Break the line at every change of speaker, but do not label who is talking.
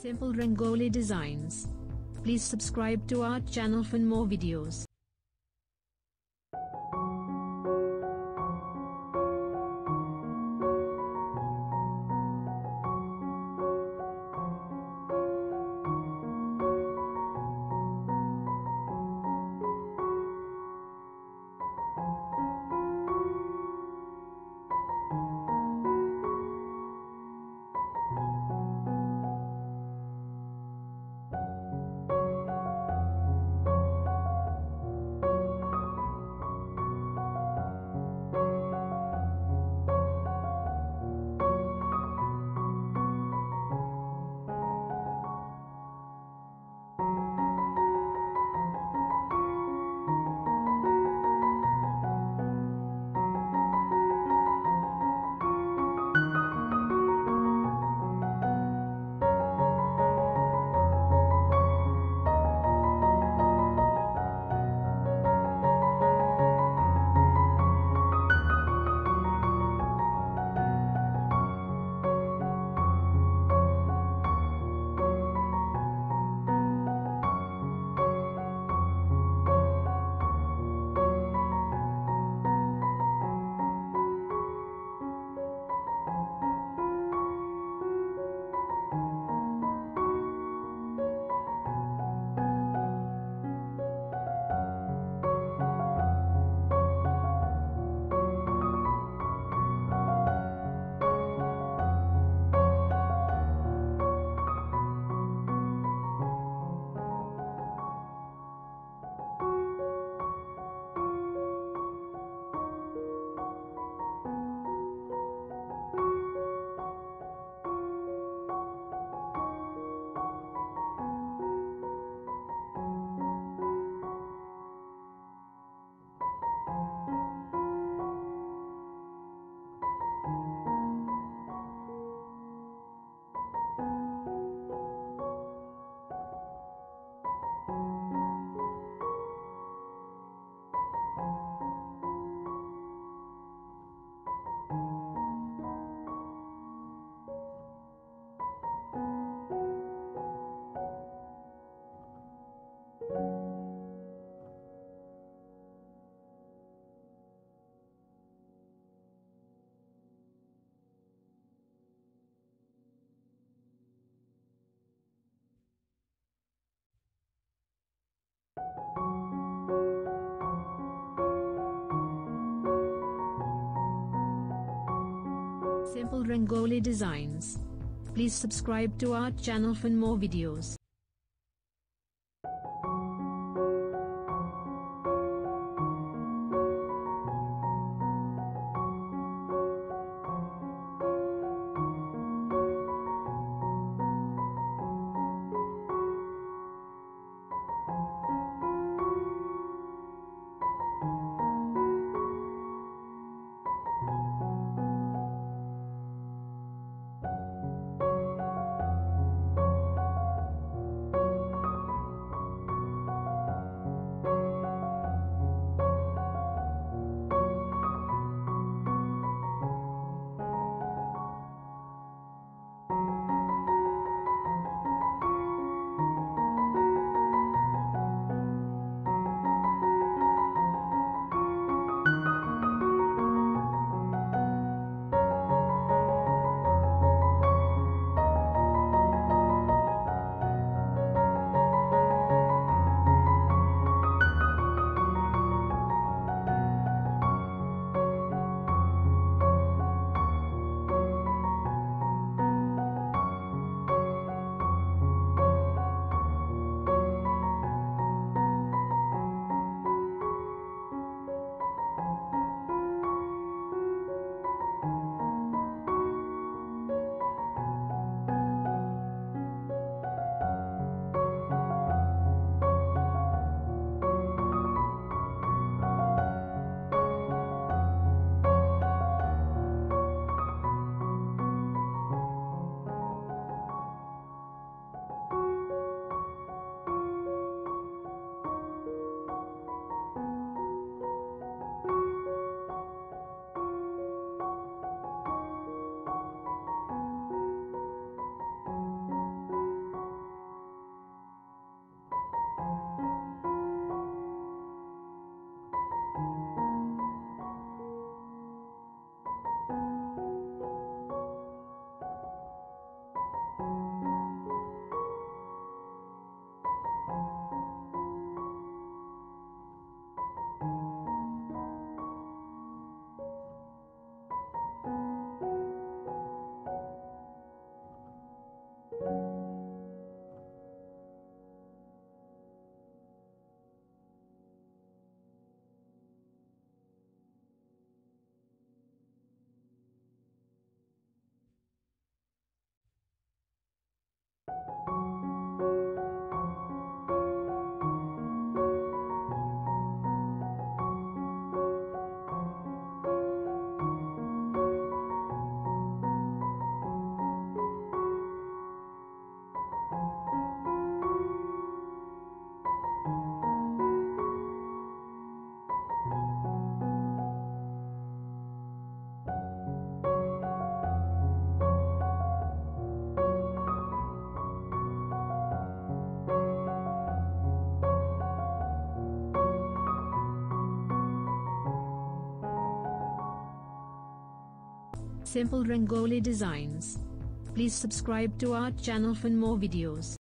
Simple Rangoli Designs. Please subscribe to our channel for more videos. Simple Rangoli Designs. Please subscribe to our channel for more videos. Simple Rangoli Designs. Please subscribe to our channel for more videos.